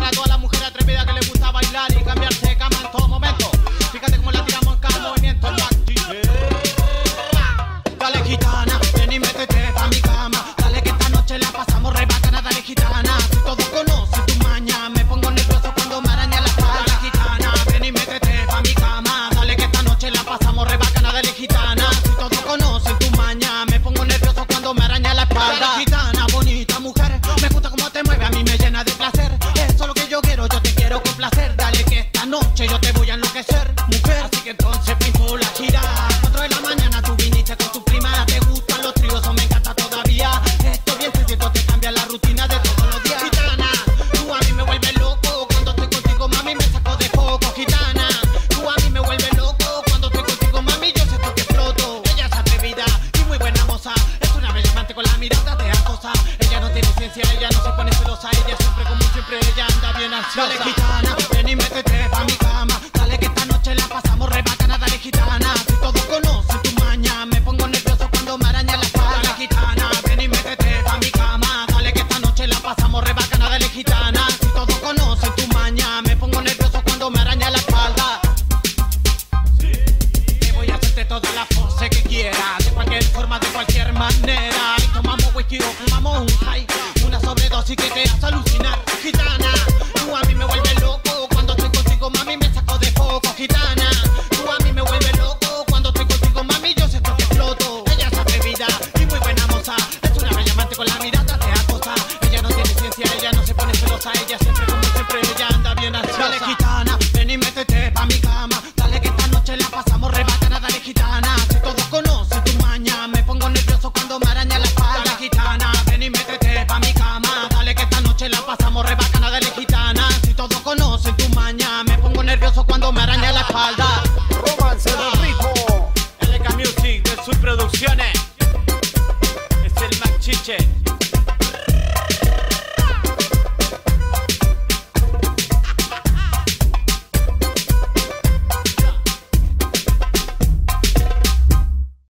para todas las mujeres atrevidas que les gusta bailar y cambiarse de cama la gira. Cuatro de la mañana tú viniste con tu prima, te gustan los tríos, o me encanta todavía. Esto bien sencillo, te cambia la rutina de todos los días. Gitana, tú a mí me vuelves loco, cuando estoy contigo mami me saco de foco. Gitana, tú a mí me vuelves loco, cuando estoy contigo mami yo siento que exploto. Ella es atrevida y muy buena moza, es una bella amante con la mirada de acosa. Ella no tiene ciencia, ella no se pone celosa, ella siempre como siempre, ella anda bien ansiosa. Dale gitana, ven y métete cualquier manera. Y tomamos whisky o fumamos un high, una sobredosis que te hace alucinar. Gitana, tú a mí me vuelves loco, cuando estoy contigo mami me saco de foco. Gitana, tú a mí me vuelves loco, cuando estoy contigo mami yo siento que exploto. Ella es atrevida y muy buena moza, es una bella amante con la mirada de acosa. Ella no tiene ciencia, ella no se pone celosa, ella siempre como siempre, ella anda bien ansiosa. Dale Romance del ritmo. LK Music de sus producciones. Es el Machiche.